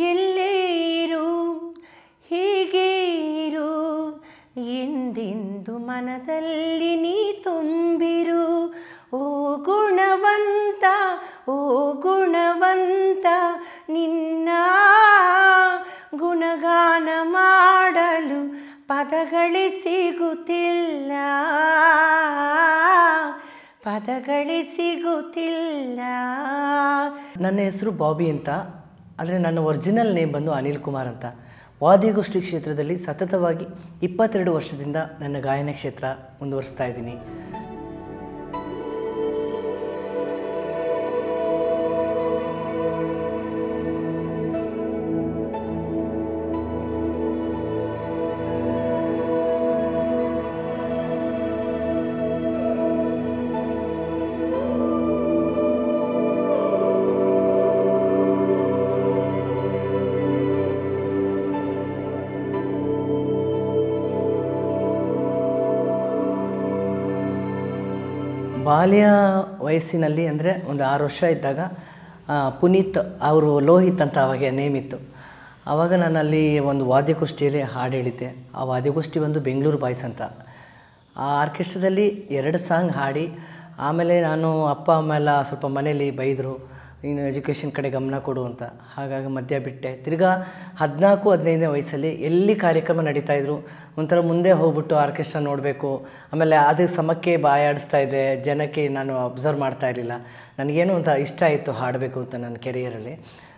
ಎಲ್ಲೇ ಇರು ಹೀಗೆ ಇರು ಎಂದೆಂದು ಮನದಲ್ಲಿ ನೀ ತುಂಬಿರು? ಓ ಗುಣವಂತ ಓ ಗುಣವಂತ, ನಿನ್ನ ಗುಣಗಾನ ಮಾಡಲು ಪದಗಳೇ ಸಿಗುತ್ತಿಲ್ಲ. ಪದಗಳೇ ಸಿಗುತ್ತಿಲ್ಲ. ನನ್ನ ಹೆಸರು ಬಾಬಿ ಅಂತ. ಆದರೆ ನನ್ನ ಒರಿಜಿನಲ್ ನೇಮ್ ಬಂದು ಅನಿಲ್ ಕುಮಾರ್ ಅಂತ. ವಾದಿಗೋಷ್ಠಿ ಕ್ಷೇತ್ರದಲ್ಲಿ ಸತತವಾಗಿ ಇಪ್ಪತ್ತೆರಡು ವರ್ಷದಿಂದ ನನ್ನ ಗಾಯನ ಕ್ಷೇತ್ರ ಮುಂದುವರಿಸ್ತಾ ಇದ್ದೀನಿ. ಬಾಲ್ಯ ವಯಸ್ಸಿನಲ್ಲಿ ಅಂದರೆ ಒಂದು ಆರು ವರ್ಷ ಇದ್ದಾಗ ಪುನೀತ್ ಅವರು ಲೋಹಿತ್ ಅಂತ ಅವಾಗ ನೇಮ್ ಇತ್ತು. ಆವಾಗ ನಾನು ಅಲ್ಲಿ ಒಂದು ವಾದ್ಯಗೋಷ್ಠಿಯಲ್ಲಿ ಹಾಡು ಹೇಳಿದ್ದೆ. ಆ ವಾದ್ಯಗೋಷ್ಠಿ ಬಂದು ಬೆಂಗಳೂರು ಬಾಯ್ಸ್ ಅಂತ. ಆ ಆರ್ಕೆಸ್ಟ್ರಾದಲ್ಲಿ ಎರಡು ಸಾಂಗ್ ಹಾಡಿ, ಆಮೇಲೆ ನಾನು ಅಪ್ಪ ಅಮ್ಮ ಎಲ್ಲ ಸ್ವಲ್ಪ ಮನೇಲಿ ಬೈದರು. ನೀನು ಎಜುಕೇಷನ್ ಕಡೆ ಗಮನ ಕೊಡು ಅಂತ. ಹಾಗಾಗಿ ಮಧ್ಯ ಬಿಟ್ಟೆ. ತಿರ್ಗಾ ಹದಿನಾಲ್ಕು, ಹದಿನೈದನೇ ವಯಸ್ಸಲ್ಲಿ ಎಲ್ಲಿ ಕಾರ್ಯಕ್ರಮ ನಡೀತಾ ಇದ್ರು? ಒಂಥರ ಮುಂದೆ ಹೋಗ್ಬಿಟ್ಟು ಆರ್ಕೆಸ್ಟ್ರಾ ನೋಡಬೇಕು. ಆಮೇಲೆ ಅದು ಸಮಕ್ಕೆ ಬಾಯಾಡಿಸ್ತಾ ಇದೆ. ಜನಕ್ಕೆ ನಾನು ಅಬ್ಸರ್ವ್ ಮಾಡ್ತಾ ಇರಲಿಲ್ಲ. ನನಗೇನು ಅಂತ ಇಷ್ಟ ಆಯಿತು ಹಾಡಬೇಕು ಅಂತ ನನ್ನ ಕೆರಿಯರಲ್ಲಿ.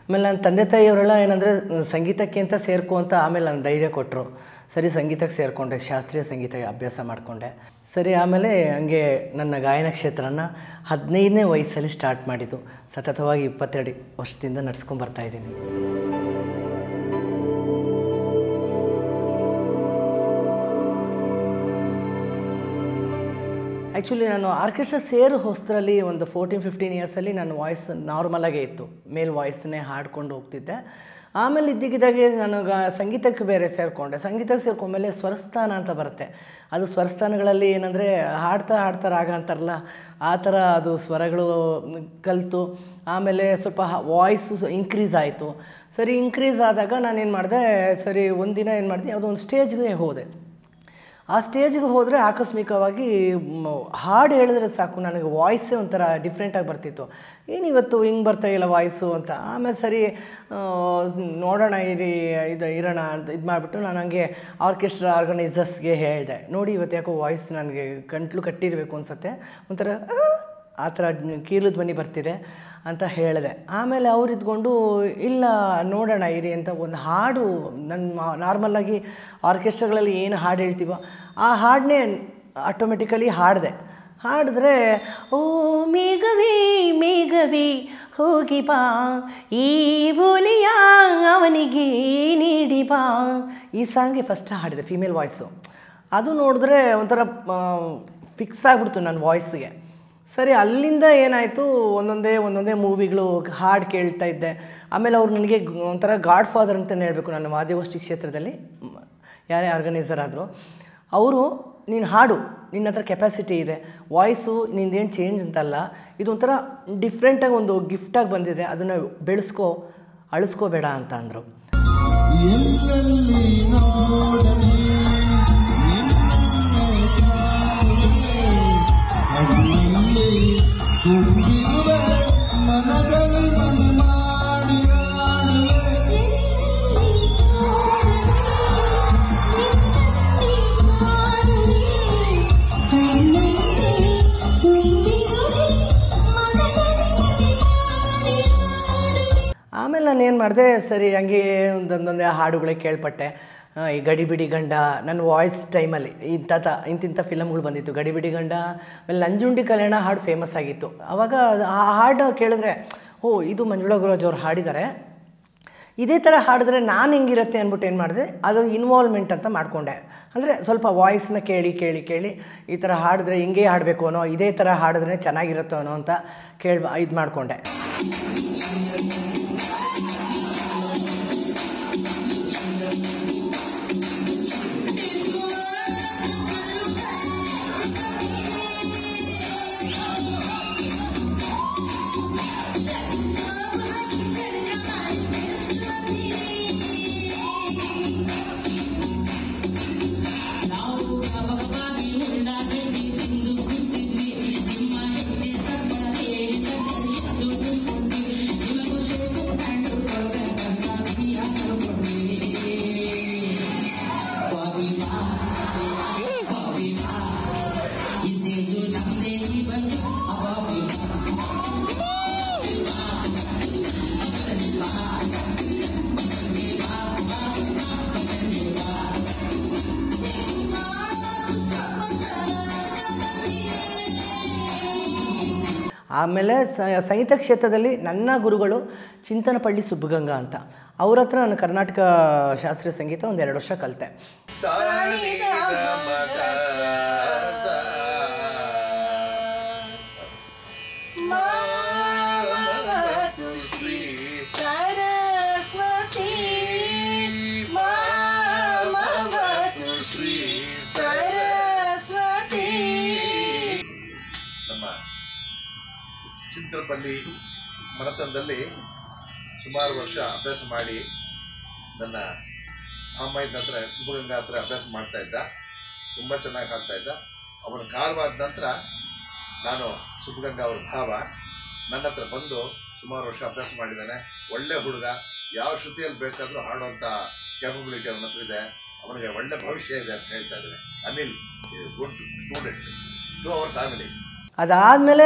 ಆಮೇಲೆ ನನ್ನ ತಂದೆ ತಾಯಿಯವರೆಲ್ಲ ಏನಂದರೆ, ಸಂಗೀತಕ್ಕೆ ಅಂತ ಸೇರ್ಕೊ ಅಂತ ಆಮೇಲೆ ನನ್ನ ಧೈರ್ಯ ಕೊಟ್ಟರು ಸರಿ ಸಂಗೀತಕ್ಕೆ ಸೇರಿಕೊಂಡೆ, ಶಾಸ್ತ್ರೀಯ ಸಂಗೀತ ಅಭ್ಯಾಸ ಮಾಡಿಕೊಂಡೆ. ಸರಿ, ಆಮೇಲೆ ಹಂಗೆ ನನ್ನ ಗಾಯನ ಕ್ಷೇತ್ರನ ಹದಿನೈದನೇ ವಯಸ್ಸಲ್ಲಿ ಸ್ಟಾರ್ಟ್ ಮಾಡಿದ್ದು. ಸತತವಾಗಿ ಇಪ್ಪತ್ತೆರಡು ವರ್ಷದಿಂದ ನಡ್ಸ್ಕೊಂಡು ಆ್ಯಕ್ಚುಲಿ ನಾನು ಆರ್ಕೆಸ್ಟ್ರಾ ಸೇರು ಹೊಸದ್ರಲ್ಲಿ ಒಂದು ಫೋರ್ಟೀನ್ ಫಿಫ್ಟೀನ್ ಇಯರ್ಸಲ್ಲಿ ನನ್ನ ವಾಯ್ಸ್ ನಾರ್ಮಲಾಗೇ ಇತ್ತು. ಮೇಲ್ ವಾಯ್ಸ್ನೇ ಹಾಡ್ಕೊಂಡು ಹೋಗ್ತಿದ್ದೆ. ಆಮೇಲೆ ಇದ್ದಕ್ಕಿದ್ದಾಗೆ ನಾನು ಗ- ಸಂಗೀತಕ್ಕೆ ಬೇರೆ ಸೇರಿಕೊಂಡೆ. ಸಂಗೀತಕ್ಕೆ ಸೇರ್ಕೊಂಡ್ಮೇಲೆ ಸ್ವರಸ್ಥಾನ ಅಂತ ಬರುತ್ತೆ. ಅದು ಸ್ವರಸ್ಥಾನಗಳಲ್ಲಿ ಏನಂದರೆ ಹಾಡ್ತಾ ಹಾಡ್ತಾ ರಾಗ ಅಂತಾರಲ್ಲ, ಆ ಥರ ಅದು ಸ್ವರಗಳು ಕಲಿತು, ಆಮೇಲೆ ಸ್ವಲ್ಪ ವಾಯ್ಸ್ ಇನ್ಕ್ರೀಸ್ ಆಯಿತು. ಸರಿ ಇನ್ಕ್ರೀಸ್ ಆದಾಗ ನಾನೇನು ಮಾಡಿದೆ, ಸರಿ, ಒಂದಿನ ಏನು ಮಾಡಿದೆ, ಯಾವುದೋ ಒಂದು ಸ್ಟೇಜ್ಗೆ ಹೋದೆ. ಆ ಸ್ಟೇಜಿಗೆ ಹೋದರೆ ಆಕಸ್ಮಿಕವಾಗಿ ಹಾಡು ಹೇಳಿದ್ರೆ ಸಾಕು, ನನಗೆ ವಾಯ್ಸೇ ಒಂಥರ ಡಿಫ್ರೆಂಟಾಗಿ ಬರ್ತಿತ್ತು. ಏನಿವತ್ತು ಹಿಂಗೆ ಬರ್ತಾ ಇಲ್ಲ ವಾಯ್ಸು ಅಂತ? ಆಮೇಲೆ ಸರಿ ನೋಡೋಣ ಇರಿ, ಇದು ಇರೋಣ ಅಂತ ಇದು ಮಾಡಿಬಿಟ್ಟು ನಾನು ಹಂಗೆ ಆರ್ಕೆಸ್ಟ್ರಾ ಆರ್ಗನೈಸರ್ಸ್ಗೆ ಹೇಳಿದೆ. ನೋಡಿ ಇವತ್ತು ಯಾಕೋ ವಾಯ್ಸ್ ನನಗೆ ಗಂಟ್ಲು ಕಟ್ಟಿರಬೇಕು ಅನ್ಸುತ್ತೆ. ಒಂಥರ ಆ, ಥರ ಕೀಲು ಧ್ವನಿ ಬರ್ತಿದೆ ಅಂತ ಹೇಳಿದೆ. ಆಮೇಲೆ ಅವ್ರು ಇದ್ಕೊಂಡು ಇಲ್ಲ ನೋಡೋಣ ಇರಿ ಅಂತ ಒಂದು ಹಾಡು ನನ್ನ ನಾರ್ಮಲ್ಲಾಗಿ ಆರ್ಕೆಸ್ಟ್ರಾಗಳಲ್ಲಿ ಏನು ಹಾಡು ಹೇಳ್ತೀವೋ ಆ ಹಾಡನ್ನೇ ಆಟೋಮೆಟಿಕಲಿ ಹಾಡಿದೆ. ಹಾಡಿದ್ರೆ ಓ ಮೇಘವೇ ಮೇಘವೇ ಹೋಗಿ ಬಾ ಈ ಬೋಲಿಯ ಅವನಿಗೆ ನೀಡಿ ಬಾ. ಈ ಸಾಂಗೆ ಫಸ್ಟ್ ಹಾಡಿದೆ ಫಿಮೇಲ್ ವಾಯ್ಸು ಅದು ನೋಡಿದ್ರೆ ಒಂಥರ ಫಿಕ್ಸ್ ಆಗಿಬಿಡ್ತು ನನ್ನ ವಾಯ್ಸ್ಗೆ ಸರಿ, ಅಲ್ಲಿಂದ ಏನಾಯಿತು? ಒಂದೊಂದೇ ಒಂದೊಂದೇ ಮೂವಿಗಳು ಹಾಡು ಕೇಳ್ತಾ ಇದ್ದೆ. ಆಮೇಲೆ ಅವ್ರು ನನಗೆ ಒಂಥರ ಗಾಡ್ ಫಾದರ್ ಅಂತಲೇ ಹೇಳಬೇಕು ನಾನು ವಾದ್ಯಗೋಷ್ಠಿ ಕ್ಷೇತ್ರದಲ್ಲಿ. ಯಾರೇ ಆರ್ಗನೈಸರ್ ಆದರು. ಅವರು, ನೀನು ಹಾಡು, ನಿನ್ನ ಹತ್ರ ಕೆಪಾಸಿಟಿ ಇದೆ. ವಾಯ್ಸು ನಿಂದೇನು ಚೇಂಜ್ ಅಂತಲ್ಲ. ಇದು ಒಂಥರ ಡಿಫ್ರೆಂಟಾಗಿ ಒಂದು ಗಿಫ್ಟಾಗಿ ಬಂದಿದೆ. ಅದನ್ನು ಬೆಳೆಸ್ಕೋ, ಅಳಿಸ್ಕೋಬೇಡ ಅಂತ ಅಂದರು. ಆಮೇಲೆ ನಾನು ಏನು ಮಾಡಿದೆ, ಸರಿ, ಹಂಗೆ ಒಂದೊಂದೊಂದೇ ಹಾಡುಗಳೇ ಕೇಳ್ಪಟ್ಟೆ. ಈ ಗಡಿಬಿಡಿ ಗಂಡ ನನ್ನ ವಾಯ್ಸ್ ಟೈಮಲ್ಲಿ ಇಂಥ ಇಂತಿಂಥ ಫಿಲಮ್ಗಳು ಬಂದಿತ್ತು. ಗಡಿಬಿಡಿ ಗಂಡ, ಆಮೇಲೆ ನಂಜುಂಡಿ ಕಲ್ಯಾಣ ಹಾಡು ಫೇಮಸ್ ಆಗಿತ್ತು. ಆವಾಗ ಆ ಹಾಡು ಕೇಳಿದ್ರೆ, ಓ, ಇದು ಮಂಜುಳಾ ಗುರುರಾಜ್ ಅವ್ರು ಹಾಡಿದ್ದಾರೆ ಇದೇ ಥರ ಹಾಡಿದ್ರೆ ನಾನು ಹೆಂಗಿರುತ್ತೆ ಅಂದ್ಬಿಟ್ಟು ಏನು ಮಾಡಿದೆ, ಅದು ಇನ್ವಾಲ್ವ್ಮೆಂಟ್ ಅಂತ ಮಾಡಿಕೊಂಡೆ. ಅಂದರೆ ಸ್ವಲ್ಪ ವಾಯ್ಸ್ನ ಕೇಳಿ ಕೇಳಿ ಕೇಳಿ, ಈ ಥರ ಹಾಡಿದ್ರೆ ಹಿಂಗೆ ಹಾಡಬೇಕು ಅನ್ನೋ, ಇದೇ ಥರ ಹಾಡಿದ್ರೆ ಚೆನ್ನಾಗಿರುತ್ತೋ ಅನ್ನೋ ಅಂತ ಕೇಳಿ ಇದು ಮಾಡಿಕೊಂಡೆ ಆಮೇಲೆ ಸಂಗೀತ ಕ್ಷೇತ್ರದಲ್ಲಿ ನನ್ನ ಗುರುಗಳು ಚಿಂತನಪಳ್ಳಿ ಸುಬ್ಬಗಂಗಾ ಅಂತ. ಅವ್ರ ಹತ್ರ ನಾನು ಕರ್ನಾಟಕ ಶಾಸ್ತ್ರೀಯ ಸಂಗೀತ ಒಂದು ಎರಡು ವರ್ಷ ಕಲಿತೆ. ಮನತನದಲ್ಲಿ ಸುಮಾರು ವರ್ಷ ಅಭ್ಯಾಸ ಮಾಡಿ ನನ್ನ ಅಮ್ಮ ಇದ್ದ ಹತ್ರ ಸುಬ್ಬಗಂಗಾ ಹತ್ರ ಅಭ್ಯಾಸ ಮಾಡ್ತಾ ಇದ್ದ. ತುಂಬ ಚೆನ್ನಾಗಿ ಹಾಡ್ತಾ ಇದ್ದ. ಅವನ ಕಾಲವಾದ ನಂತರ ನಾನು ಸುಬ್ಬಗಂಗಾ ಅವ್ರ ಭಾವ. ನನ್ನ ಹತ್ರ ಬಂದು ಸುಮಾರು ವರ್ಷ ಅಭ್ಯಾಸ ಮಾಡಿದ್ದಾನೆ. ಒಳ್ಳೆ ಹುಡುಗ. ಯಾವ ಶ್ರುತಿಯಲ್ಲಿ ಬೇಕಾದರೂ ಹಾಡುವಂಥ ಕ್ಯಾಪಬಿಲಿಟಿ ಅವನ ಹತ್ರ ಇದೆ. ಅವನಿಗೆ ಒಳ್ಳೆ ಭವಿಷ್ಯ ಇದೆ ಅಂತ ಹೇಳ್ತಾ ಇದ್ದಾರೆ Anil good student to our family ಅದಾದಮೇಲೆ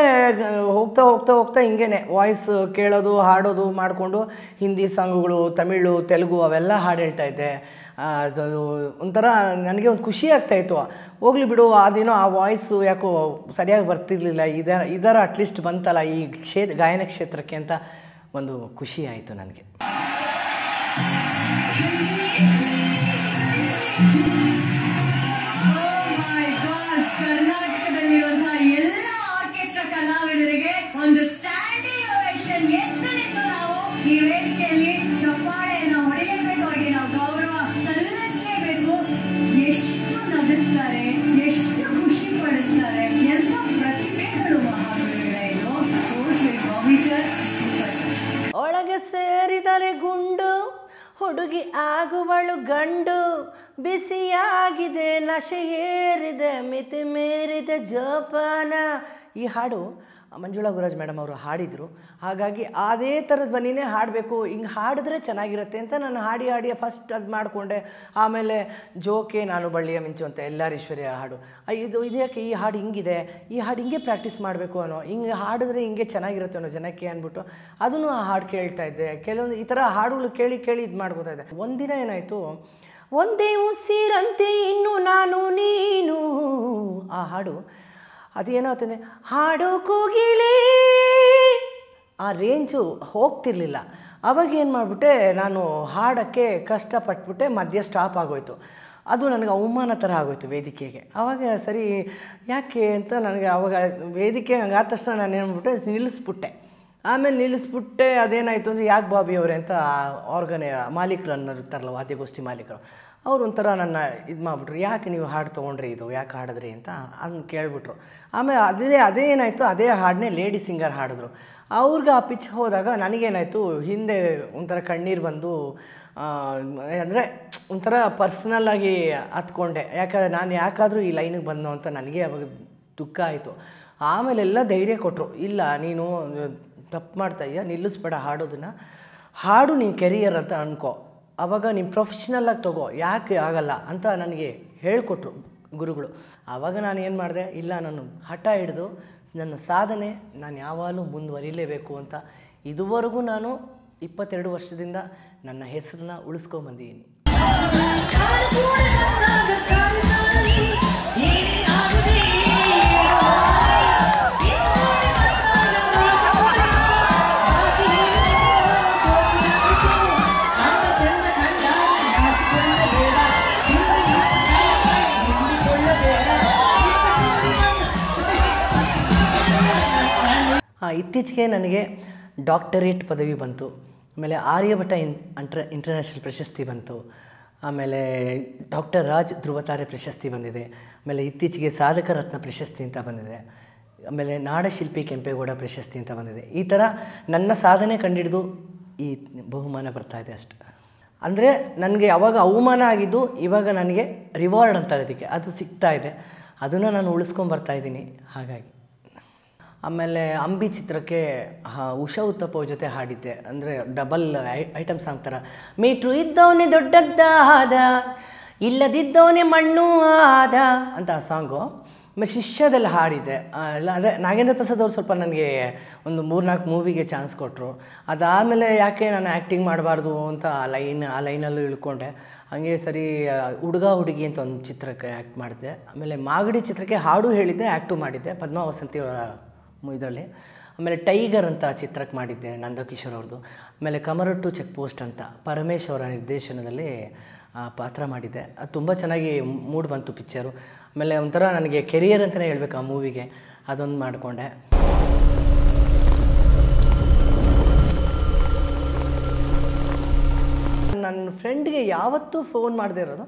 ಹೋಗ್ತಾ ಹೋಗ್ತಾ ಹೋಗ್ತಾ ಹಿಂಗೇನೆ ವಾಯ್ಸ್ ಕೇಳೋದು ಹಾಡೋದು ಮಾಡಿಕೊಂಡು ಹಿಂದಿ ಸಾಂಗ್ಗಳು ತಮಿಳು ತೆಲುಗು ಅವೆಲ್ಲ ಹಾಡು ಹೇಳ್ತಾ ಇದ್ದೆ ಆ, ಒಂಥರ ನನಗೆ ಒಂದು ಖುಷಿ ಆಗ್ತಾಯಿತ್ತು ಹೋಗ್ಲಿ ಬಿಡು ಅದೇನೋ ಆ ವಾಯ್ಸು ಯಾಕೋ ಸರಿಯಾಗಿ ಬರ್ತಿರ್ಲಿಲ್ಲ. ಇದರ ಇದರ ಅಟ್ಲೀಸ್ಟ್ ಬಂತಲ್ಲ ಈ ಕ್ಷೇತ್ರ ಗಾಯನ ಕ್ಷೇತ್ರಕ್ಕೆ ಅಂತ ಒಂದು ಖುಷಿ ಆಯಿತು ನನಗೆ. ಆಗುವಳು ಗಂಡು ಬಿಸಿಯಾಗಿದೆ ನಶೆ ಏರಿದೆ ಮಿತಿ ಮೀರಿದೆ ಜೋಪಾನ. ಈ ಹಾಡು ಮಂಜುಳಾ ಗುರಾಜ್ ಮೇಡಮ್ ಅವರು ಹಾಡಿದರು. ಹಾಗಾಗಿ ಅದೇ ಥರದ ಧ್ವನಿನೇ ಹಾಡಬೇಕು. ಹಿಂಗೆ ಹಾಡಿದ್ರೆ ಚೆನ್ನಾಗಿರುತ್ತೆ ಅಂತ ನಾನು ಹಾಡಿ ಹಾಡಿ ಫಸ್ಟ್ ಅದು ಮಾಡಿಕೊಂಡೆ. ಆಮೇಲೆ ಜೋಕೆ ನಾನು ಬಳ್ಳಿಯ ಮಿಂಚು ಅಂತ ಎಲ್ಲಾರೀಶ್ವರಿಯ ಹಾಡು. ಇದು ಇದಕ್ಕೆ ಈ ಹಾಡು ಹಿಂಗಿದೆ? ಈ ಹಾಡು ಹಿಂಗೆ ಪ್ರಾಕ್ಟೀಸ್ ಮಾಡಬೇಕು ಅನ್ನೋ, ಹಿಂಗೆ ಹಾಡಿದ್ರೆ ಹಿಂಗೆ ಚೆನ್ನಾಗಿರುತ್ತೆ ಅನ್ನೋ ಜನಕ್ಕೆ ಅಂದ್ಬಿಟ್ಟು ಅದನ್ನು ಆ ಹಾಡು ಕೇಳ್ತಾ ಇದ್ದೆ. ಕೆಲವೊಂದು ಈ ಥರ ಹಾಡುಗಳು ಕೇಳಿ ಕೇಳಿ ಇದು ಮಾಡ್ಕೋತಾ ಇದ್ದೆ. ಒಂದಿನ ಏನಾಯಿತು? ಒಂದೇ ಉಸಿರಂತೆ ಇನ್ನು ನಾನು ನೀನು. ಆ ಹಾಡು ಅದೇನಾಗ್ತದೆ? ಹಾಡು ಕೂಗಿಲಿ. ಆ ರೇಂಜು ಹೋಗ್ತಿರ್ಲಿಲ್ಲ. ಅವಾಗ ಏನು ಮಾಡಿಬಿಟ್ಟೆ, ನಾನು ಹಾಡೋಕ್ಕೆ ಕಷ್ಟಪಟ್ಬಿಟ್ಟೆ, ಮಧ್ಯ ಸ್ಟಾಪ್ ಆಗೋಯ್ತು. ಅದು ನನಗೆ ಅವಮಾನ ಥರ ಆಗೋಯ್ತು ವೇದಿಕೆಗೆ. ಆವಾಗ ಸರಿ, ಯಾಕೆ ಅಂತ ನನಗೆ ಅವಾಗ ವೇದಿಕೆ ಆದ ತಕ್ಷಣ ನಾನು ಏನ್ಬಿಟ್ಟೆ ನಿಲ್ಲಿಸ್ಬಿಟ್ಟೆ. ಆಮೇಲೆ ನಿಲ್ಲಿಸ್ಬಿಟ್ಟೆ, ಅದೇನಾಯಿತು ಅಂದರೆ ಯಾಕೆ ಬಾಬಿ ಅವರೇ ಅಂತ ಆರ್ಗನೇ ಮಾಲೀಕರು ಇರ್ತಾರಲ್ಲ ವಾದ್ಯಗೋಷ್ಠಿ ಮಾಲೀಕರು. ಅವ್ರು ಒಂಥರ ನನ್ನ ಇದು ಮಾಡಿಬಿಟ್ರು. ಯಾಕೆ ನೀವು ಹಾಡು ತೊಗೊಂಡ್ರಿ ಇದು? ಯಾಕೆ ಹಾಡಿದ್ರಿ ಅಂತ ಅದನ್ನ ಕೇಳಿಬಿಟ್ರು. ಆಮೇಲೆ ಅದೇ ಅದೇ ಏನಾಯಿತು? ಅದೇ ಹಾಡನ್ನೇ ಲೇಡಿ ಸಿಂಗರ್ ಹಾಡಿದ್ರು. ಅವ್ರಿಗೆ ಆ ಪಿಚ್ ಹೋದಾಗ ನನಗೇನಾಯಿತು? ಹಿಂದೆ ಒಂಥರ ಕಣ್ಣೀರು ಬಂದು ಅಂದರೆ ಒಂಥರ ಪರ್ಸ್ನಲ್ಲಾಗಿ ಹತ್ಕೊಂಡೆ. ಯಾಕಂದರೆ ನಾನು ಯಾಕಾದರೂ ಈ ಲೈನಿಗೆ ಬಂದೋ ಅಂತ ನನಗೆ ಅವಾಗ ದುಃಖ ಆಯಿತು. ಆಮೇಲೆಲ್ಲ ಧೈರ್ಯ ಕೊಟ್ಟರು ಇಲ್ಲ, ನೀನು ತಪ್ಪು ಮಾಡ್ತಾ ಇದೆಯಾ, ನಿಲ್ಲಿಸ್ಬೇಡ ಹಾಡೋದನ್ನು. ಹಾಡು ನೀನು ಕೆರಿಯರ್ ಅಂತ ಅನ್ಕೋ. ಆವಾಗ ನೀನು ಪ್ರೊಫೆಷ್ನಲ್ಲಾಗಿ ತಗೋ, ಯಾಕೆ ಆಗಲ್ಲ ಅಂತ ನನಗೆ ಹೇಳಿಕೊಟ್ರು ಗುರುಗಳು. ಆವಾಗ ನಾನು ಏನು ಮಾಡಿದೆ, ಇಲ್ಲ, ನಾನು ಹಠ ಹಿಡಿದು ನನ್ನ ಸಾಧನೆ ನಾನು ಯಾವಾಗಲೂ ಮುಂದುವರಿಲೇಬೇಕು ಅಂತ ಇದುವರೆಗೂ ನಾನು ಇಪ್ಪತ್ತೆರಡು ವರ್ಷದಿಂದ ನನ್ನ ಹೆಸರನ್ನ ಉಳಿಸ್ಕೊಂಬಂದಿದ್ದೀನಿ. ಇತ್ತೀಚೆಗೆ ನನಗೆ ಡಾಕ್ಟರೇಟ್ ಪದವಿ ಬಂತು. ಆಮೇಲೆ ಆರ್ಯಭಟ ಇನ್, ಅಂಟ್ರ ಇಂಟರ್ನ್ಯಾಷನಲ್ ಪ್ರಶಸ್ತಿ ಬಂತು. ಆಮೇಲೆ ಡಾಕ್ಟರ್ ರಾಜ್ ಧ್ರುವತಾರೆ ಪ್ರಶಸ್ತಿ ಬಂದಿದೆ. ಆಮೇಲೆ ಇತ್ತೀಚೆಗೆ ಸಾಧಕ ರತ್ನ ಪ್ರಶಸ್ತಿ ಅಂತ ಬಂದಿದೆ. ಆಮೇಲೆ ನಾಡಶಿಲ್ಪಿ ಕೆಂಪೇಗೌಡ ಪ್ರಶಸ್ತಿ ಅಂತ ಬಂದಿದೆ. ಈ ಥರ ನನ್ನ ಸಾಧನೆ ಕಂಡಿಡಿದು ಈ ಬಹುಮಾನ ಬರ್ತಾ ಇದೆ ಅಷ್ಟು. ಅಂದರೆ ನನಗೆ ಯಾವಾಗ ಅವಮಾನ ಆಗಿದ್ದು ಇವಾಗ ನನಗೆ ರಿವಾರ್ಡ್ ಅಂತ ಅದಕ್ಕೆ ಅದು ಸಿಗ್ತಾ ಇದೆ. ಅದನ್ನು ನಾನು ಉಳಿಸ್ಕೊಂಡು ಬರ್ತಾ ಇದ್ದೀನಿ. ಹಾಗಾಗಿ. ಆಮೇಲೆ ಅಂಬಿ ಚಿತ್ರಕ್ಕೆ ಉಷಾ ಉತ್ತಪ್ಪ ಜೊತೆ ಹಾಡಿದ್ದೆ. ಅಂದರೆ ಡಬಲ್ ಐಟಮ್ ಸಾಂಗ್ ಥರ ಮೀಟ್ರು ಇದ್ದವನೇ ದೊಡ್ಡದ್ದಾದ, ಇಲ್ಲದಿದ್ದವನೇ ಮಣ್ಣು ಆದ ಅಂತ ಆ ಸಾಂಗು ಆಮೇಲೆ ಶಿಷ್ಯದಲ್ಲಿ ಹಾಡಿದ್ದೆ. ಅಲ್ಲ ಅದೇ ನಾಗೇಂದ್ರ ಪ್ರಸಾದ್ ಅವರು ಸ್ವಲ್ಪ ನನಗೆ ಒಂದು ಮೂರ್ನಾಲ್ಕು ಮೂವಿಗೆ ಚಾನ್ಸ್ ಕೊಟ್ಟರು ಅದಾದಮೇಲೆ ಯಾಕೆ ನಾನು ಆ್ಯಕ್ಟಿಂಗ್ ಮಾಡಬಾರ್ದು ಅಂತ ಆ ಲೈನ್ ಆ ಲೈನಲ್ಲೂ ಇಳ್ಕೊಂಡೆ. ಹಾಗೆ ಸರಿ ಹುಡುಗ ಹುಡುಗಿ ಅಂತ ಒಂದು ಚಿತ್ರಕ್ಕೆ ಆ್ಯಕ್ಟ್ ಮಾಡಿದೆ ಆಮೇಲೆ ಮಾಗಡಿ ಚಿತ್ರಕ್ಕೆ ಹಾಡು ಹೇಳಿದ್ದೆ ಆ್ಯಕ್ಟು ಮಾಡಿದ್ದೆ. ಪದ್ಮಾ ವಸಂತಿ ಅವರ ಇದರಲ್ಲಿ. ಆಮೇಲೆ ಟೈಗರ್ ಅಂತ ಚಿತ್ರಕ್ಕೆ ಮಾಡಿದ್ದೆ ನಂದಕಿಶೋರ್ ಅವ್ರದ್ದು ಆಮೇಲೆ ಕಮರಟ್ಟು ಚೆಕ್ ಪೋಸ್ಟ್ ಅಂತ ಪರಮೇಶ್ ಅವರ ನಿರ್ದೇಶನದಲ್ಲಿ, ಆ, ಪಾತ್ರ ಮಾಡಿದ್ದೆ. ಅದು ತುಂಬ ಚೆನ್ನಾಗಿ ಮೂಡ್ ಬಂತು ಪಿಕ್ಚರು. ಆಮೇಲೆ ಒಂಥರ ನನಗೆ ಕೆರಿಯರ್ ಅಂತಲೇ ಹೇಳ್ಬೇಕು ಆ ಮೂವಿಗೆ. ಅದೊಂದು ಮಾಡಿಕೊಂಡೆ. ನನ್ನ ಫ್ರೆಂಡ್ಗೆ ಯಾವತ್ತೂ ಫೋನ್ ಮಾಡದೇ ಇರೋದು.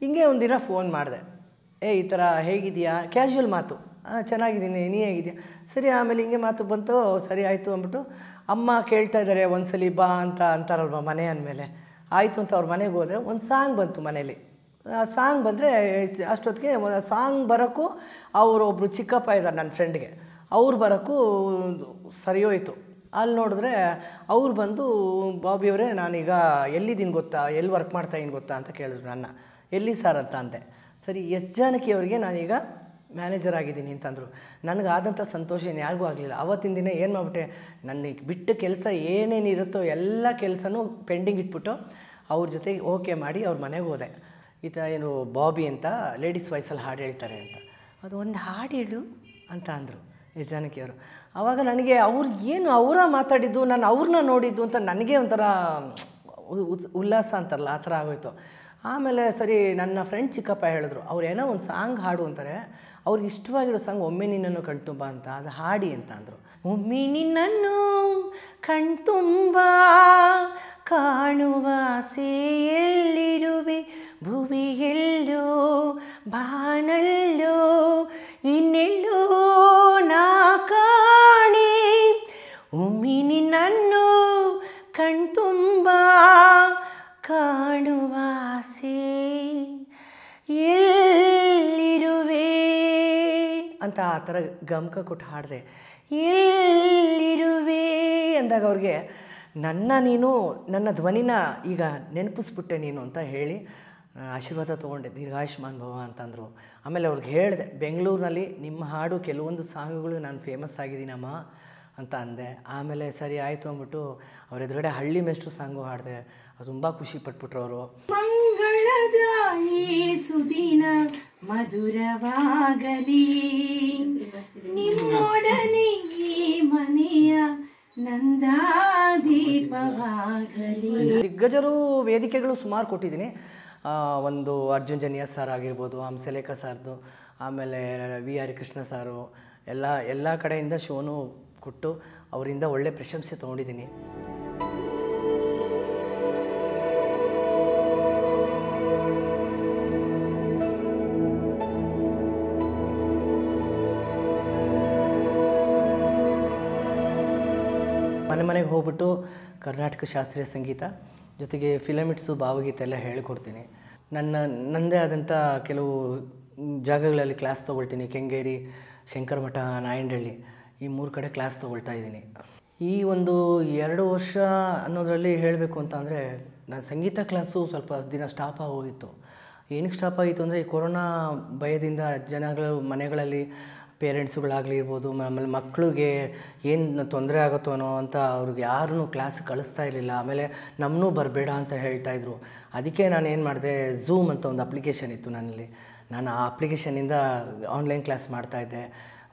ಹಿಂಗೆ ಒಂದಿನ ಫೋನ್ ಮಾಡಿದೆ. ಏ, ಈ ಥರ ಹೇಗಿದೆಯಾ ಕ್ಯಾಶುವಲ್ ಮಾತು. ಹಾಂ ಚೆನ್ನಾಗಿದ್ದೀನಿ ನೀ ಹೇಗಿದೆಯಾ ಸರಿ, ಆಮೇಲೆ ಹಿಂಗೆ ಮಾತು ಬಂತು, ಸರಿ ಆಯಿತು ಅಂದ್ಬಿಟ್ಟು, ಅಮ್ಮ ಕೇಳ್ತಾ ಇದ್ದಾರೆ, ಒಂದ್ಸಲಿ ಬಾ ಅಂತ ಅಂತಾರಲ್ವ ಮನೆ ಅಂದಮೇಲೆ. ಆಯಿತು ಅಂತ ಅವ್ರ ಮನೆಗೆ ಹೋದರೆ ಒಂದು ಸಾಂಗ್ ಬಂತು ಮನೇಲಿ. ಆ ಸಾಂಗ್ ಬಂದರೆ, ಅಷ್ಟೊತ್ತಿಗೆ ಸಾಂಗ್ ಬರೋಕ್ಕೂ ಅವರು ಒಬ್ಬರು ಚಿಕ್ಕಪ್ಪ ಇದ್ದಾರೆ ನನ್ನ ಫ್ರೆಂಡ್ಗೆ. ಅವ್ರು ಬರೋಕ್ಕೂ ಸರಿ ಹೋಯ್ತು ಅಲ್ಲಿ ನೋಡಿದ್ರೆ ಅವ್ರು ಬಂದು ಬಾಬಿಯವರೇ ನಾನೀಗ ಎಲ್ಲಿದ್ದೀನಿ ಗೊತ್ತಾ? ಎಲ್ಲಿ ವರ್ಕ್ ಮಾಡ್ತಾಯಿದ್ದೀನಿ ಗೊತ್ತಾ? ಅಂತ ಕೇಳಿದ್ರು ನನ್ನ. ಎಲ್ಲಿ ಸರ್? ಅಂತ ಅಂದೆ. ಸರಿ, ಎಸ್ ಜಾನಕಿ ಅವರಿಗೆ ನಾನೀಗ ಮ್ಯಾನೇಜರ್ ಆಗಿದ್ದೀನಿ ಅಂತಂದರು. ನನಗಾದಂಥ ಸಂತೋಷ ಏನು ಯಾರಿಗೂ ಆಗಲಿಲ್ಲ. ಅವತ್ತಿನ ದಿನ ಏನು ಮಾಡಿಬಿಟ್ಟೆ, ನನಗೆ ಬಿಟ್ಟ ಕೆಲಸ ಏನೇನಿರುತ್ತೋ ಎಲ್ಲ ಕೆಲಸನೂ ಪೆಂಡಿಂಗ್ ಇಟ್ಬಿಟ್ಟು ಅವ್ರ ಜೊತೆಗೆ ಓಕೆ ಮಾಡಿ ಅವ್ರ ಮನೆಗೆ ಹೋದೆ. ಈ ಥರ ಏನು ಬಾಬಿ ಅಂತ, ಲೇಡೀಸ್ ವಾಯ್ಸಲ್ಲಿ ಹಾಡು ಹೇಳ್ತಾರೆ ಅಂತ. ಅದು ಒಂದು ಹಾಡು ಹೇಳು ಅಂತ ಅಂದರು ಎಸ್ ಆವಾಗ ನನಗೆ ಏನು ಅವರ ಮಾತಾಡಿದ್ದು, ನಾನು ಅವ್ರನ್ನ ನೋಡಿದ್ದು ಅಂತ ನನಗೆ ಒಂಥರ ಉಲ್ಲಾಸ ಅಂತಾರಲ್ಲ, ಆ ಥರ ಆಗೋಯ್ತು. ಆಮೇಲೆ ಸರಿ ನನ್ನ ಫ್ರೆಂಡ್ ಚಿಕ್ಕಪ್ಪ ಹೇಳಿದ್ರು, ಅವ್ರು ಏನೋ ಒಂದು ಸಾಂಗ್ ಹಾಡು ಅಂತಾರೆ, ಅವ್ರಿಗೆ ಇಷ್ಟವಾಗಿರೋ ಸಾಂಗ್ ಒಮ್ಮೆ ನಿನ್ನನ್ನು ಕಣ್ತುಂಬ ಅಂತ, ಅದು ಹಾಡಿ ಅಂತ ಅಂದರು. ಒಮ್ಮೆ ನಿನ್ನನ್ನು ಕಣ್ತುಂಬ, ಕಾಣುವ ಸೇಯಲ್ಲಿರುವೆ ಭುವಿಯೆಲ್ಲೋ ಬಾನಲ್ಲೋ, ಇನ್ನೆಲ್ಲೋ ನಾ ಥರ ಗಮಕ ಕೊಟ್ಟು ಹಾಡಿದೆ, ಎಲ್ಲಿರುವೆ? ಅಂದಾಗ ಅವ್ರಿಗೆ, ನನ್ನ ನೀನು, ನನ್ನ ಧ್ವನಿನ ಈಗ ನೆನಪಿಸ್ಬಿಟ್ಟೆ ನೀನು ಅಂತ ಹೇಳಿ ಆಶೀರ್ವಾದ ತೊಗೊಂಡೆ, ದೀರ್ಘಾಯುಷ್ಮಾನ್ ಭವ ಅಂತಂದರು. ಆಮೇಲೆ ಅವ್ರಿಗೆ ಹೇಳಿದೆ, ಬೆಂಗಳೂರಿನಲ್ಲಿ ನಿಮ್ಮ ಹಾಡು ಕೆಲವೊಂದು ಸಾಂಗ್ಗಳು ನಾನು ಫೇಮಸ್ ಆಗಿದ್ದೀನಮ್ಮ ಅಂತ ಅಂದೆ. ಆಮೇಲೆ ಸರಿ ಆಯಿತು ಅಂದ್ಬಿಟ್ಟು ಅವ್ರ ಎದುರುಗಡೆ ಹಳ್ಳಿ ಮೆಸ್ಟ್ರು ಸಾಂಗು ಹಾಡಿದೆ ತುಂಬ ಖುಷಿ ಪಟ್ಬಿಟ್ರು ಅವರು. ಈ ಸುದಿನ ಮಧುರವಾಗಲಿ. ನಿಮ್ಮೊಡನೆ ಈ ಮನೆಯ ನಂದಾದೀಪವಾಗಲಿ. ದಿಗ್ಗಜರು ವೇದಿಕೆಗಳು ಸುಮಾರು ಕೊಟ್ಟಿದ್ದೀನಿ. ಒಂದು ಅರ್ಜುನ್ ಜನಿಯ ಸರ್ ಆಗಿರ್ಬೋದು ಹಂಸಲೇಖ ಸಾರ್ದು, ಆಮೇಲೆ ವಿ ಆರ್ ಕೃಷ್ಣ ಸಾರು, ಎಲ್ಲ ಎಲ್ಲ ಕಡೆಯಿಂದ ಶೋನು ಕೊಟ್ಟು ಅವರಿಂದ ಒಳ್ಳೆ ಪ್ರಶಂಸೆ ತೊಗೊಂಡಿದ್ದೀನಿ. ಹೋಗ್ಬಿಟ್ಟು ಕರ್ನಾಟಕ ಶಾಸ್ತ್ರೀಯ ಸಂಗೀತ ಜೊತೆಗೆ ಫಿಲಮಿಟ್ಸು ಭಾವಗೀತೆ ಎಲ್ಲ ಹೇಳಿಕೊಡ್ತೀನಿ. ನನ್ನ ನನ್ನದೇ ಆದಂಥ ಕೆಲವು ಜಾಗಗಳಲ್ಲಿ ಕ್ಲಾಸ್ ತೊಗೊಳ್ತೀನಿ. ಕೆಂಗೇರಿ, ಶಂಕರಮಠ, ನಾಯಂಡಹಳ್ಳಿ ಈ ಮೂರು ಕಡೆ ಕ್ಲಾಸ್ ತೊಗೊಳ್ತಾ ಇದ್ದೀನಿ. ಈ ಒಂದು ಎರಡು ವರ್ಷ ಅನ್ನೋದರಲ್ಲಿ ಹೇಳಬೇಕು ಅಂತ ಅಂದರೆ ನಾನು ಸಂಗೀತ ಕ್ಲಾಸು ಸ್ವಲ್ಪ ದಿನ ಸ್ಟಾಪ್ ಆಗೋಗಿತ್ತು. ಏನಕ್ಕೆ ಸ್ಟಾಪ್ ಆಗಿತ್ತು ಅಂದರೆ ಈ ಕೊರೋನಾ ಭಯದಿಂದ ಜನಗಳು ಮನೆಗಳಲ್ಲಿ ಪೇರೆಂಟ್ಸುಗಳಾಗಲಿ ಇರ್ಬೋದು ಆಮೇಲೆ ಮಕ್ಕಳಿಗೆ ಏನು ತೊಂದರೆ ಆಗುತ್ತೋ ಅನ್ನೋ ಅಂತ ಅವ್ರಿಗೆ ಯಾರೂ ಕ್ಲಾಸ್ ಕಳಿಸ್ತಾ ಇರಲಿಲ್ಲ. ಆಮೇಲೆ ನಮ್ಮನ್ನೂ ಬರಬೇಡ ಅಂತ ಹೇಳ್ತಾಯಿದ್ರು ಅದಕ್ಕೆ ನಾನು ಏನು ಮಾಡಿದೆ ಝೂಮ್ ಅಂತ ಒಂದು ಅಪ್ಲಿಕೇಶನ್ ಇತ್ತು ನನ್ನಲ್ಲಿ. ನಾನು ಆ ಅಪ್ಲಿಕೇಶನಿಂದ ಆನ್ಲೈನ್ ಕ್ಲಾಸ್ ಮಾಡ್ತಾಯಿದ್ದೆ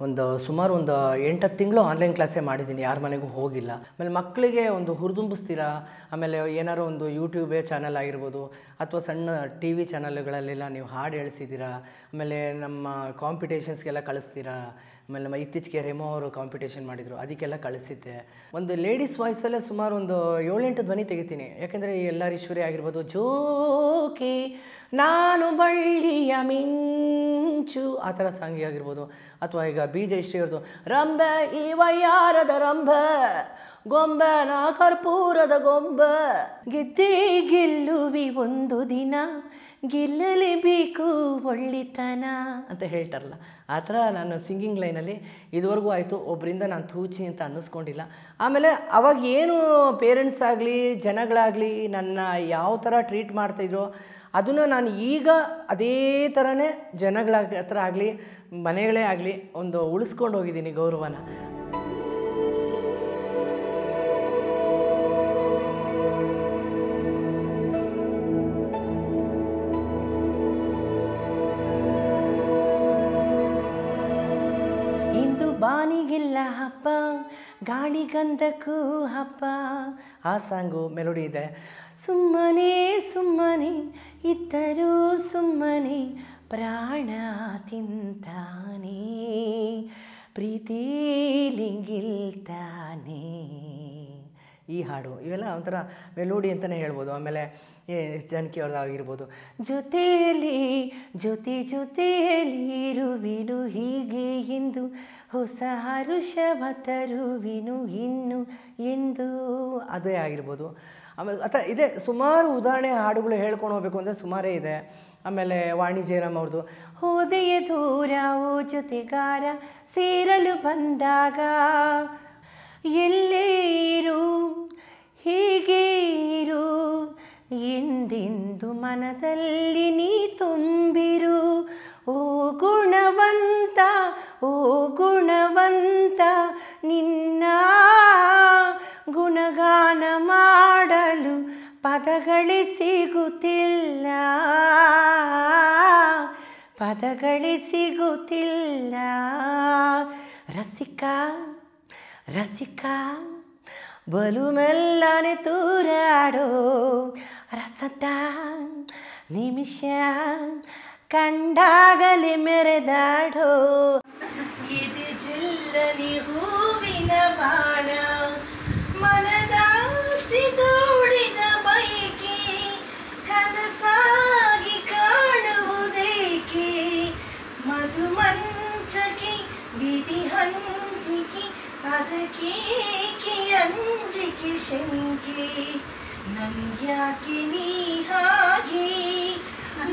ಒಂದು ಸುಮಾರು ಒಂದು ಎಂಟತ್ತು ತಿಂಗಳು ಆನ್ಲೈನ್ ಕ್ಲಾಸೇ ಮಾಡಿದ್ದೀನಿ, ಯಾರ ಮನೆಗೂ ಹೋಗಿಲ್ಲ. ಆಮೇಲೆ ಮಕ್ಕಳಿಗೆ ಒಂದು ಹುರಿದುಂಬಿಸ್ತೀರಾ ಆಮೇಲೆ ಏನಾರು ಒಂದು ಯೂಟ್ಯೂಬೇ ಚಾನಲ್ ಆಗಿರ್ಬೋದು, ಅಥವಾ ಸಣ್ಣ ಟಿ ವಿ ಚಾನಲ್ಗಳಲ್ಲೆಲ್ಲ ನೀವು ಹಾಡು ಹೇಳಿಸಿದ್ದೀರಾ ಆಮೇಲೆ ನಮ್ಮ ಕಾಂಪಿಟೇಷನ್ಸ್ಗೆಲ್ಲ ಕಳಿಸ್ತೀರಾ, ಆಮೇಲೆ ನಮ್ಮ ಇತ್ತೀಚೆಗೆ ರೆಮೋ ಅವರು ಕಾಂಪಿಟೇಷನ್ ಮಾಡಿದರು, ಅದಕ್ಕೆಲ್ಲ ಕಳಿಸಿದ್ದೆ. ಒಂದು ಲೇಡೀಸ್ ವಾಯ್ಸಲ್ಲೇ ಸುಮಾರು ಒಂದು ಏಳೆಂಟು ಧ್ವನಿ ತೆಗಿತೀನಿ. ಯಾಕೆಂದರೆ ಎಲ್ಲರೀಶ್ವರಿ ಆಗಿರ್ಬೋದು, ಜೋಕಿ ನಾನು ಬಳ್ಳಿಯ ಮಿಂಚು. ಆ ಥರ ಸಾಂಗಿ ಆಗಿರ್ಬೋದು. ಅಥವಾ ಈಗ ಬಿ ಜಯಶ್ರೀ ಅವ್ರದ್ದು ರಂಭ ಈ ವಯ್ಯಾರದ ರಂಬ ಗೊಂಬೆ ನಾ ಕರ್ಪೂರದ ಗೊಂಬ. ಗೆದ್ದೆ ಗೆಲ್ಲುವಿ ಒಂದು ದಿನ ಗೆಲ್ಲಲೇಬೇಕು ಒಳ್ಳಿತನ ಅಂತ ಹೇಳ್ತಾರಲ್ಲ. ಆ ಥರ ನಾನು ಸಿಂಗಿಂಗ್ ಲೈನಲ್ಲಿ ಇದುವರೆಗೂ ಆಯಿತು, ಒಬ್ಬರಿಂದ ನಾನು ತೂಚಿ ಅಂತ ಅನ್ನಿಸ್ಕೊಂಡಿಲ್ಲ. ಆಮೇಲೆ ಅವಾಗ ಏನು ಪೇರೆಂಟ್ಸ್ ಆಗಲಿ, ಜನಗಳಾಗಲಿ ನನ್ನ ಯಾವ ಥರ ಟ್ರೀಟ್ ಮಾಡ್ತಾಯಿದ್ರು ಅದನ್ನು ನಾನು ಈಗ ಅದೇ ಥರನೇ ಜನಗಳ ಹತ್ರ ಆಗಲಿ ಮನೆಗಳೇ ಆಗಲಿ ಒಂದು ಉಳಿಸ್ಕೊಂಡು ಹೋಗಿದ್ದೀನಿ ಗೌರವನ. ಬಾನಿಗೆಲ್ಲ ಹಬ್ಬ. ಗಾಳಿಗಂಧಕ್ಕೂ ಹಬ್ಬ. ಆ ಸಾಂಗು ಮೆಲೋಡಿ ಇದೆ. ಸುಮ್ಮನೆ ಸುಮ್ಮನೆ, ಇದ್ದರೂ ಸುಮ್ಮನೆ ಪ್ರಾಣ ತಿಂತಾನೆ. ಪ್ರೀತಿಲಿಂಗಿಲ್ತಾನೆ ಈ ಹಾಡು ಇವೆಲ್ಲ ಒಂಥರ ಮೆಲೋಡಿ ಅಂತಲೇ ಹೇಳ್ಬೋದು. ಆಮೇಲೆ ಎಸ್ ಜಾನಕಿ ಅವ್ರದ್ದಾಗಿರ್ಬೋದು ಜೊತೆಯಲ್ಲಿ, ಜೊತೆ ಜೊತೆಯಲ್ಲಿ ಇರುವೆನು ಹೀಗೆ ಎಂದು ಹೊಸ ಹರುಷವ ತರುವಿನು ಇನ್ನು ಎಂದು. ಅದೇ ಆಗಿರ್ಬೋದು. ಆಮೇಲೆ ಅಥವಾ ಇದೆ ಸುಮಾರು ಉದಾಹರಣೆ ಹಾಡುಗಳು ಹೇಳ್ಕೊಂಡು ಹೋಗ್ಬೇಕು ಅಂದರೆ ಸುಮಾರೇ ಇದೆ. ಆಮೇಲೆ ವಾಣಿ ಜಯರಾಮ್ ಅವ್ರದ್ದು, ಹೋದೆಯ ದೂರ ಓ ಜೊತೆಗಾರ ಸೇರಲು ಬಂದಾಗ ಎಲ್ಲೇ ಇರು, ಹೀಗೆ ಇರು ಎಂದೆಂದು ಮನದಲ್ಲಿ ನೀ ತುಂಬಿರು. ಓ ಗುಣವಂತ ಓ ಗುಣವಂತ, ನಿನ್ನ ಗುಣಗಾನ ಮಾಡಲು ಪದಗಳೇ ಸಿಗುತ್ತಿಲ್ಲ. ಪದಗಳೇ ಸಿಗುತ್ತಿಲ್ಲ. ರಸಿಕ ರಸಿಕ. ಬಲು ಮೆಲ್ಲನೆ ತೂರಾಡೋ ರಸದ ನಿಮಿಷ ಕಂಡಾಗಲೇ ಮೆರೆದಾಡೋ ಇದು ಜಲ್ಲನಿ ಹೂವಿನ ಬಾಣ ಮನದ ಅದಕ್ಕೇಕೆ ಅಂಜಿಕೆ ಶಂಕೆ ನಂಗ್ಯಾಕೆ ನೀ ಹಾಗೆ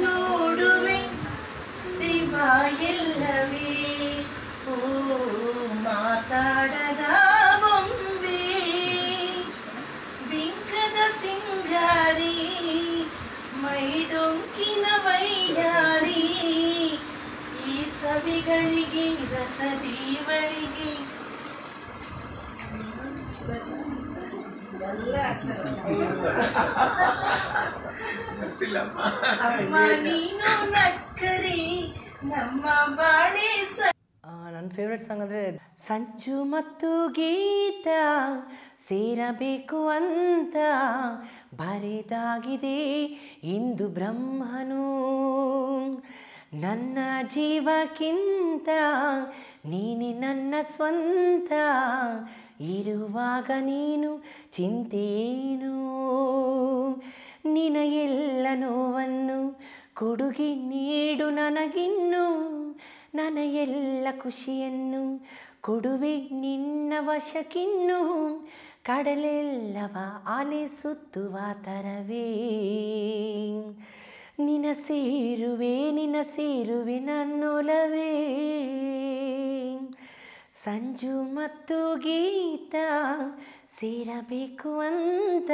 ನೋಡುವೆ ದಿವ ಓ, ಮಾತಾಡದ ಬೊಂಬೆ, ಬಿಂಕದ ಸಿಂಗಾರಿ, ಮೈಡೊಂಕಿನ ವೈಯಾರಿ, ಈ ಸವಿಗಳಿಗೆ, ರಸದೀವಳಿಗೆ ನನ್ನ ಫೇವ್ರೆಟ್ ಸಾಂಗ್ ಅಂದರೆ ಸಂಚು ಮತ್ತು ಗೀತ ಸೇರಬೇಕು ಅಂತ ಬರೆದಾಗಿದೆ ಇಂದು ಬ್ರಹ್ಮನು. ನನ್ನ ಜೀವಕ್ಕಿಂತ ನೀನೆ ನನ್ನ ಸ್ವಂತ ಇರುವಾಗ ನೀನು ಚಿಂತೆಯೇನು ನಿನ ಎಲ್ಲ ನೋವನ್ನು ಕೊಡುಗೆ ನೀಡು ನನಗಿನ್ನು. ನನ್ನ ಎಲ್ಲ ಖುಷಿಯನ್ನು ಕೊಡುವೆ ನಿನ್ನ ವಶಕ್ಕಿನ್ನು. ಕಡಲೆಲ್ಲವ ಆಲಿಸುತ್ತುವ ತರವೇ. ನಿನ ಸೇರುವೆ ನಿನ ಸೇರುವೆ ನನ್ನೊಲವೇ. ಸಂಜು ಮತ್ತು ಗೀತ ಸೇರಬೇಕು ಅಂತ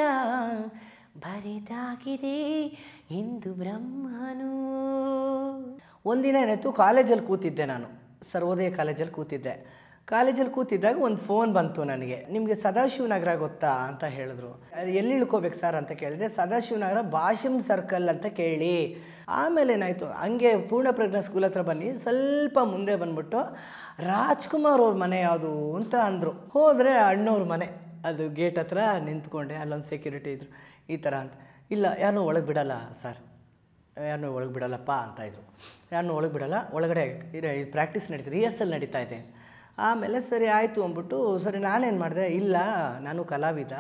ಬರೆದಾಗಿದೆ ಇಂದು ಬ್ರಹ್ಮನು. ಒಂದಿನ ಏನಾಯಿತು ಕಾಲೇಜಲ್ಲಿ ಕೂತಿದ್ದೆ ನಾನು, ಸರ್ವೋದಯ ಕಾಲೇಜಲ್ಲಿ ಕೂತಿದ್ದೆ. ಕಾಲೇಜಲ್ಲಿ ಕೂತಿದ್ದಾಗ ಒಂದು ಫೋನ್ ಬಂತು ನನಗೆ. ನಿಮಗೆ ಸದಾಶಿವನಗರ ಗೊತ್ತಾ ಅಂತ ಹೇಳಿದ್ರು. ಎಲ್ಲಿ ಇಳ್ಕೋಬೇಕು ಸರ್ ಅಂತ ಕೇಳಿದೆ. ಸದಾಶಿವನಗರ ಭಾಷಮ್ ಸರ್ಕಲ್ ಅಂತ ಕೇಳಿ. ಆಮೇಲೆ ಏನಾಯಿತು? ಹಂಗೆ ಪೂರ್ಣಪ್ರಜ್ಞಾ ಸ್ಕೂಲ್ ಹತ್ರ ಬನ್ನಿ. ಸ್ವಲ್ಪ ಮುಂದೆ ಬಂದ್ಬಿಟ್ಟು ರಾಜ್ಕುಮಾರ್ ಅವ್ರ ಮನೆ ಯಾವುದು ಅಂತ ಅಂದರು. ಹೋದರೆ ಅಣ್ಣವ್ರ ಮನೆ. ಅದು ಗೇಟ್ ಹತ್ರ ನಿಂತ್ಕೊಂಡೆ. ಅಲ್ಲೊಂದು ಸೆಕ್ಯೂರಿಟಿ ಇದ್ರು. ಈ ಥರ ಅಂತ. ಇಲ್ಲ ಯಾರನ್ನೂ ಒಳಗೆ ಬಿಡಲ್ಲ ಸರ್. ಯಾರನ್ನೂ ಒಳಗೆ ಬಿಡಲ್ಲಪ್ಪ ಅಂತ ಇದ್ರು. ಯಾರನ್ನೂ ಒಳಗೆ ಬಿಡಲ್ಲ. ಒಳಗಡೆ ಪ್ರಾಕ್ಟೀಸ್ ನಡೀತು ರಿಹರ್ಸಲ್ ನಡೀತಾ ಇದೆ. ಆಮೇಲೆ ಸರಿ ಆಯಿತು ಅಂದ್ಬಿಟ್ಟು, ಸರಿ ನಾನೇನು ಮಾಡಿದೆ, ಇಲ್ಲ, ನಾನು ಕಲಾವಿದ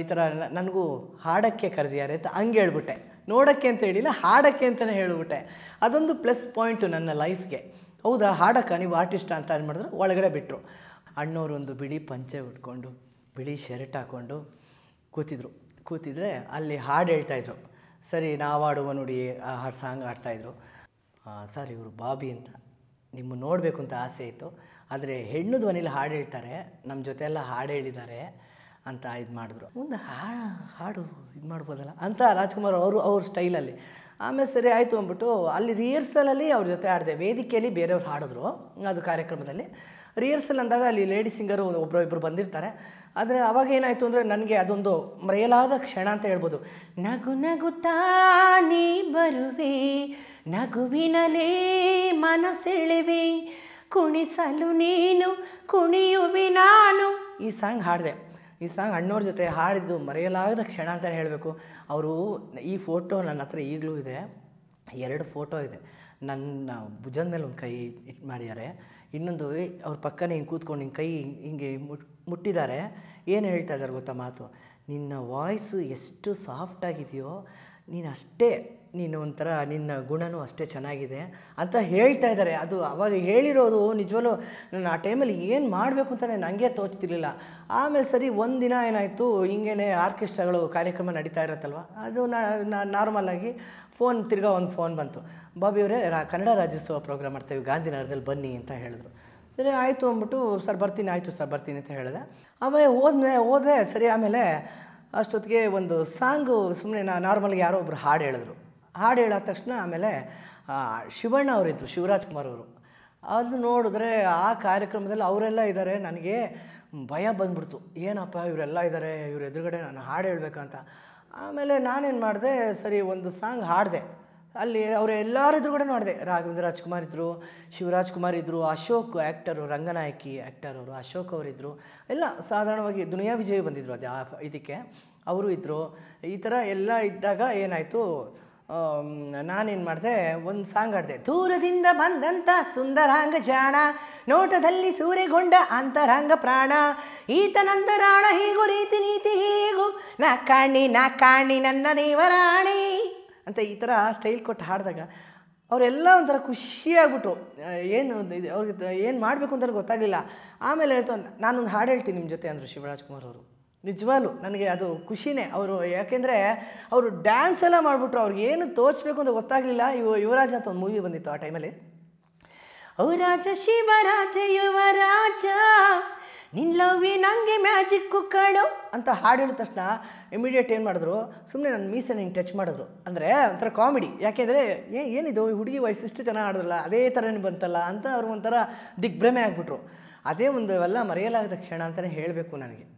ಈ ಥರ ನನಗೂ ಹಾಡೋಕ್ಕೆ ಕರೆದಿದ್ದಾರೆ ಅಂತ ಹಂಗೆ ಹೇಳ್ಬಿಟ್ಟೆ. ನೋಡೋಕ್ಕೆ ಅಂತ ಹೇಳಿಲ್ಲ, ಹಾಡೋಕ್ಕೆ ಅಂತಲೇ ಹೇಳ್ಬಿಟ್ಟೆ. ಅದೊಂದು ಪ್ಲಸ್ ಪಾಯಿಂಟು ನನ್ನ ಲೈಫ್ಗೆ. ಹೌದಾ, ಹಾಡಕ್ಕ, ನೀವು ಆರ್ಟಿಸ್ಟ್ ಅಂತ ಏನು ಮಾಡಿದ್ರು ಒಳಗಡೆ ಬಿಟ್ಟರು ಒಂದು ಬಿಳಿ ಪಂಚೆ ಉಟ್ಕೊಂಡು, ಬಿಳಿ ಶರ್ಟ್ ಹಾಕ್ಕೊಂಡು ಕೂತಿದ್ರು. ಕೂತಿದ್ರೆ ಅಲ್ಲಿ ಹಾಡು ಹೇಳ್ತಾಯಿದ್ರು ಸರಿ, ನಾವು ಹಾಡುವ ನೋಡಿ, ಆ ಹಾಡು ಸಾಂಗ್ ಹಾಡ್ತಾಯಿದ್ರು ಸರ್ ಇವರು ಬಾಬಿ ಅಂತ. ನಿಮ್ಮ ನೋಡಬೇಕು ಅಂತ ಆಸೆ ಇತ್ತು. ಆದರೆ ಹೆಣ್ಣು ಧ್ವನಿಲಿ ಹಾಡು ಹೇಳ್ತಾರೆ ನಮ್ಮ ಜೊತೆ ಎಲ್ಲ ಹಾಡು ಹೇಳಿದ್ದಾರೆ ಅಂತ ಇದು ಮಾಡಿದ್ರು. ಮುಂದೆ ಹಾ, ಹಾಡು ಇದು ಮಾಡ್ಬೋದಲ್ಲ ಅಂತ ರಾಜ್ಕುಮಾರ್ ಅವರು ಅವ್ರ ಸ್ಟೈಲಲ್ಲಿ. ಆಮೇಲೆ ಸರಿ ಆಯಿತು ಅಂದ್ಬಿಟ್ಟು ಅಲ್ಲಿ ರಿಹರ್ಸಲಲ್ಲಿ ಅವ್ರ ಜೊತೆ ಆಡಿದೆ ವೇದಿಕೆಯಲ್ಲಿ ಬೇರೆಯವ್ರು ಹಾಡಿದ್ರು ಅದು ಕಾರ್ಯಕ್ರಮದಲ್ಲಿ. ರಿಹರ್ಸಲ್ ಅಂದಾಗ ಅಲ್ಲಿ ಲೇಡಿ ಸಿಂಗರು ಒಬ್ಬರು ಇಬ್ಬರು ಬಂದಿರ್ತಾರೆ. ಆದರೆ ಅವಾಗ ಏನಾಯಿತು ಅಂದರೆ ನನಗೆ ಅದೊಂದು ಮರೆಯಲಾದ ಕ್ಷಣ ಅಂತ ಹೇಳ್ಬೋದು. ನಗು ನಗುತ್ತಾ ನೀ ಬರುವೆ, ನಗುವಿನಲೇ ಮನಸೆಳೆವೆ ಕುಣಿಸಲು ನೀನು, ಕುಣಿಯುವಿ ನಾನು. ಈ ಸಾಂಗ್ ಹಾಡಿದೆ. ಈ ಸಾಂಗ್ ಅಣ್ಣವ್ರ ಜೊತೆ ಹಾಡಿದ್ದು ಮರೆಯಲಾಗದ ಕ್ಷಣ ಅಂತ ಹೇಳಬೇಕು. ಅವರು ಈ ಫೋಟೋ ನನ್ನ ಹತ್ರ ಈಗಲೂ ಇದೆ. ಎರಡು ಫೋಟೋ ಇದೆ. ನನ್ನ ಭುಜದ ಮೇಲೆ ಒಂದು ಕೈ ಇಟ್ಟು ಮಾಡಿದ್ದಾರೆ. ಇನ್ನೊಂದು ಅವ್ರ ಪಕ್ಕನೇ ಹಿಂಗೆ ಕೂತ್ಕೊಂಡು ಹಿಂಗೆ ಕೈ ಹಿಂಗೆ ಮುಟ್, ಮುಟ್ಟಿದ್ದಾರೆ. ಏನು ಹೇಳ್ತಾ ಇದ್ದಾರೆ ಗೊತ್ತಾ ಮಾತು? ನಿನ್ನ ವಾಯ್ಸು ಎಷ್ಟು ಸಾಫ್ಟಾಗಿದೆಯೋ ನೀನು ಅಷ್ಟೇ ನೀನು ಒಂಥರ ನಿನ್ನ ಗುಣನೂ ಅಷ್ಟೇ ಚೆನ್ನಾಗಿದೆ ಅಂತ ಹೇಳ್ತಾ ಇದ್ದಾರೆ. ಅದು ಅವಾಗ ಹೇಳಿರೋದು ನಿಜವಲ್ಲೂ ನಾನು ಆ ಟೈಮಲ್ಲಿ ಏನು ಮಾಡಬೇಕು ಅಂತಲೇ ನನಗೆ ತೋಚ್ತಿರ್ಲಿಲ್ಲ. ಆಮೇಲೆ ಸರಿ ಒಂದಿನ ಏನಾಯಿತು, ಹಿಂಗೇನೆ ಆರ್ಕೆಸ್ಟ್ರಾಗಳು ಕಾರ್ಯಕ್ರಮ ನಡೀತಾ ಇರತ್ತಲ್ವ? ಅದು ನಾರ್ಮಲಾಗಿ ಫೋನ್, ತಿರ್ಗಾ ಒಂದು ಫೋನ್ ಬಂತು. ಬಾಬಿ ಅವರೇ, ರಾ, ಕನ್ನಡ ರಾಜ್ಯೋತ್ಸವ ಪ್ರೋಗ್ರಾಮ್ ಮಾಡ್ತೇವೆ ಗಾಂಧಿನಗರದಲ್ಲಿ ಬನ್ನಿ ಅಂತ ಹೇಳಿದ್ರು. ಸರಿ, ಆಯಿತು ಅಂದ್ಬಿಟ್ಟು, ಸರ್, ಬರ್ತೀನಿ, ಆಯಿತು ಸರ್, ಬರ್ತೀನಿ ಅಂತ ಹೇಳಿದೆ. ಆಮೇಲೆ ಹೋದ್ನೆ, ಹೋದೆ, ಸರಿ, ಆಮೇಲೆ ಅಷ್ಟೊತ್ತಿಗೆ ಒಂದು ಸಾಂಗು ಸುಮ್ಮನೆ ನಾ, ನಾರ್ಮಲ್ಗೆ ಯಾರೋ ಒಬ್ರು ಹಾಡು ಹೇಳಿದ್ರು. ಹಾಡು ಹೇಳಾದ ತಕ್ಷಣ ಆಮೇಲೆ ಶಿವಣ್ಣ ಅವರಿದ್ದರು ಶಿವರಾಜ್ ಕುಮಾರ್ ಅವರು. ಅದು ನೋಡಿದ್ರೆ ಆ ಕಾರ್ಯಕ್ರಮದಲ್ಲಿ ಅವರೆಲ್ಲ ಇದ್ದಾರೆ ನನಗೆ ಭಯ ಬಂದ್ಬಿಡ್ತು. ಏನಪ್ಪ ಇವರೆಲ್ಲ ಇದ್ದಾರೆ ಇವ್ರ ಎದುರುಗಡೆ ನಾನು ಹಾಡು ಹೇಳಬೇಕಂತ ಆಮೇಲೆ ನಾನೇನು ಮಾಡಿದೆ, ಸರಿ ಒಂದು ಸಾಂಗ್ ಹಾಡಿದೆ. ಅಲ್ಲಿ ಅವರ ಎಲ್ಲರ ಎದುರುಗಡೆ ಮಾಡಿದೆ. ರಾಘವೇಂದ್ರ ರಾಜ್ಕುಮಾರ್ ಇದ್ದರು ಶಿವರಾಜ್ ಕುಮಾರ್ ಇದ್ದರು ಅಶೋಕ್ ಆ್ಯಕ್ಟರು ರಂಗನಾಯಕಿ ಆ್ಯಕ್ಟರ್ ಅವರು, ಅಶೋಕ್ ಅವರಿದ್ದರು ಎಲ್ಲ ಸಾಧಾರಣವಾಗಿ ದುನಿಯಾ ವಿಜಯ್ ಬಂದಿದ್ದರು ಅದು ಇದಕ್ಕೆ. ಅವರು ಇದ್ದರು ಈ ಥರ ಎಲ್ಲ ಇದ್ದಾಗ ಏನಾಯಿತು ನಾನೇನು ಮಾಡಿದೆ, ಒಂದು ಸಾಂಗ್ ಹಾಡಿದೆ. ದೂರದಿಂದ ಬಂದಂಥ ಸುಂದರಾಂಗ ಜಾಣ, ನೋಟದಲ್ಲಿ ಸೂರೆಗೊಂಡ ಅಂತರಾಂಗ ಪ್ರಾಣ. ಈತನಂತರಾಣ ಹೀಗೂ, ರೀತಿ ನೀತಿ ಹೀಗೂ. ನಾ ಕಾಣಿ ನಾ ಕಾಣಿ, ನನ್ನ ದೇವರಾಣಿ. ಅಂತ ಈ ಥರ ಸ್ಟೈಲ್ ಕೊಟ್ಟು ಹಾಡಿದಾಗ ಅವರೆಲ್ಲ ಒಂಥರ ಖುಷಿಯಾಗ್ಬಿಟ್ಟು ಏನು ಅವ್ರಿಗೆ, ಏನು ಮಾಡಬೇಕು ಅಂತ ಗೊತ್ತಾಗಲಿಲ್ಲ. ಆಮೇಲೆ ಹೇಳ್ತು, ನಾನೊಂದು ಹಾಡು ಹೇಳ್ತೀನಿ ನಿಮ್ಮ ಜೊತೆ ಅಂದರು ಶಿವರಾಜ್ ಕುಮಾರ್ ಅವರು. ನಿಜವಾಗ್ಲೂ ನನಗೆ ಅದು ಖುಷಿನೇ. ಅವರು ಯಾಕೆಂದರೆ ಅವರು ಡ್ಯಾನ್ಸ್ ಎಲ್ಲ ಮಾಡಿಬಿಟ್ರು, ಅವ್ರಿಗೆ ಏನು ತೋಚಬೇಕು ಅಂತ ಗೊತ್ತಾಗಲಿಲ್ಲ. ಇವ ಯುವರಾಜ ಅಂತ ಒಂದು ಮೂವಿ ಬಂದಿತ್ತು ಆ ಟೈಮಲ್ಲಿ ಓ ರಾಜ, ಶಿವರಾಜ ಯುವರಾಜ ನಿಲ್ಲವಿ ನಂಗೆ ಮ್ಯಾಜಿಕ್ಕು ಕಣೋ ಅಂತ ಹಾಡು ಹೇಳಿದ ತಕ್ಷಣ ಇಮಿಡಿಯೇಟ್ ಏನು ಮಾಡಿದ್ರು ಸುಮ್ಮನೆ ನನ್ನ ಮೀಸೆ ಹಿಂಗೆ ಟಚ್ ಮಾಡಿದ್ರು. ಅಂದರೆ ಒಂಥರ ಕಾಮಿಡಿ ಯಾಕೆಂದರೆ, ಏ, ಏನಿದು ಹುಡುಗಿ ವಯಸ್ಸು ಇಷ್ಟು ಚೆನ್ನಾಗಿ ಆಡಿದ್ರಲ್ಲ ಅದೇ ಥರನೇ ಬಂತಲ್ಲ ಅಂತ ಅವ್ರು ಒಂಥರ ದಿಗ್ಭ್ರಮೆ ಆಗಿಬಿಟ್ರು. ಅದೇ ಒಂದು ಎಲ್ಲ ಮರೆಯಲಾಗದ ಕ್ಷಣ ಅಂತಲೇ ಹೇಳಬೇಕು ನನಗೆ.